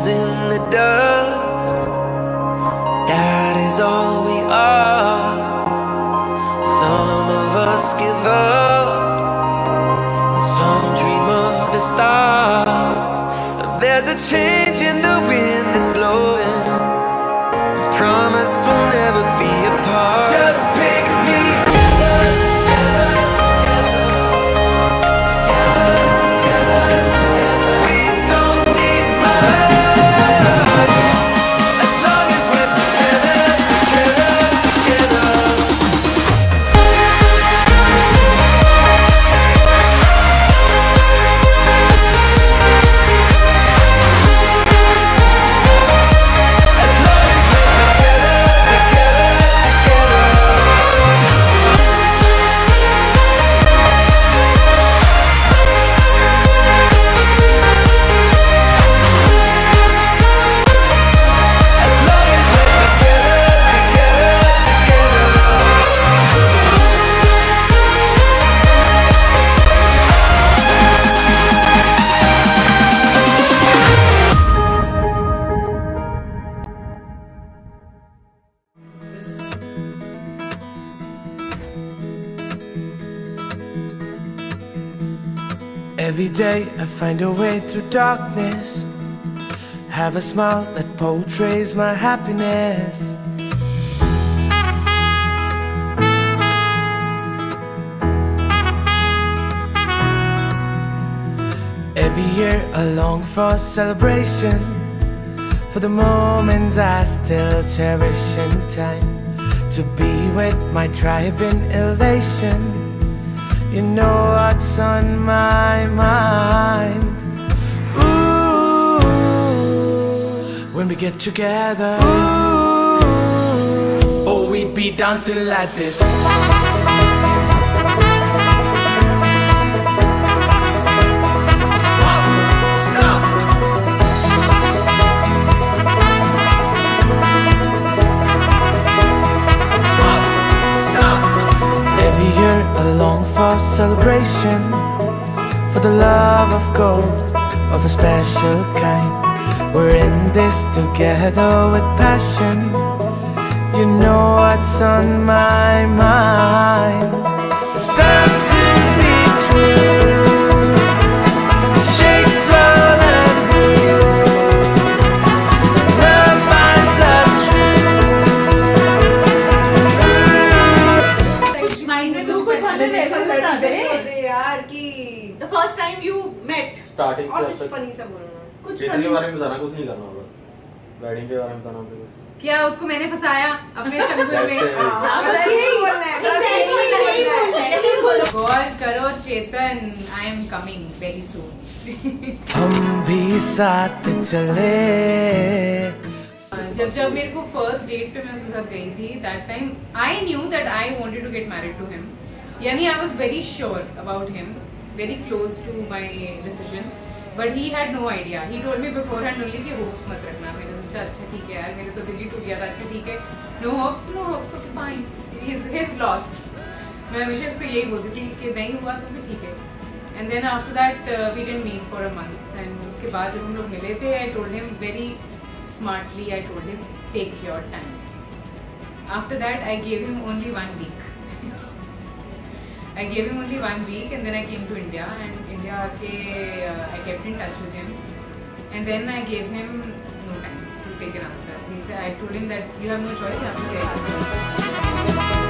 bones in the dust. That is all we are. Some of us give up. Some dream of the stars. There's a change in the wind that's blowing. Promise we'll never be Every day I find a way through darkness. Have a smile that portrays my happiness. Every year I long for celebration. For the moments I still cherish in time. To be with my tribe in elation. What's on my mind. Ooh, when we get together. Ooh, oh, we'd be dancing like this. Celebration For the love of gold of a special kind. We're in this together with passion. You know what's on my बता दे। यार कि the first time you met starting से अब कुछ तक। Funny सा बोलना कुछ चेतन के बारे में बताना कुछ नहीं करना होगा। वेडिंग के बारे में बताना होगा क्या उसको मैंने फंसाया अपने चंगुल में? बस बस यही बोलना है बस यही बोलना है। गौर करो Chetan I am coming very soon हम भी साथ चले। जब जब मेरे को फ़र्स्ट डेट पे मैं उसके साथ गई थी that time I knew that I wanted to get married to him यानी I was very sure about him very close to my decision but he had no idea he told me beforehand only कि hopes मत रखना। मैंने सोचा अच्छा ठीक है यार मेरे तो दिल ही टूट गया था। अच्छा ठीक है। No hopes no hopes okay fine his his loss मैं हमेशा इसको यही बोलती थी कि नहीं हुआ तो फिर ठीक है। And then after that we didn't meet for a month and उसके बाद जब हम लोग मिले थे I told him very smartly I told him, take your time. After that, I gave him only one week. I gave him only one week and then I came to India and India ke, uh, I kept in touch with him and then I gave him no time to take an answer. He said I told him that you have no choice. You have to say.